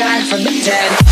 back from the dead.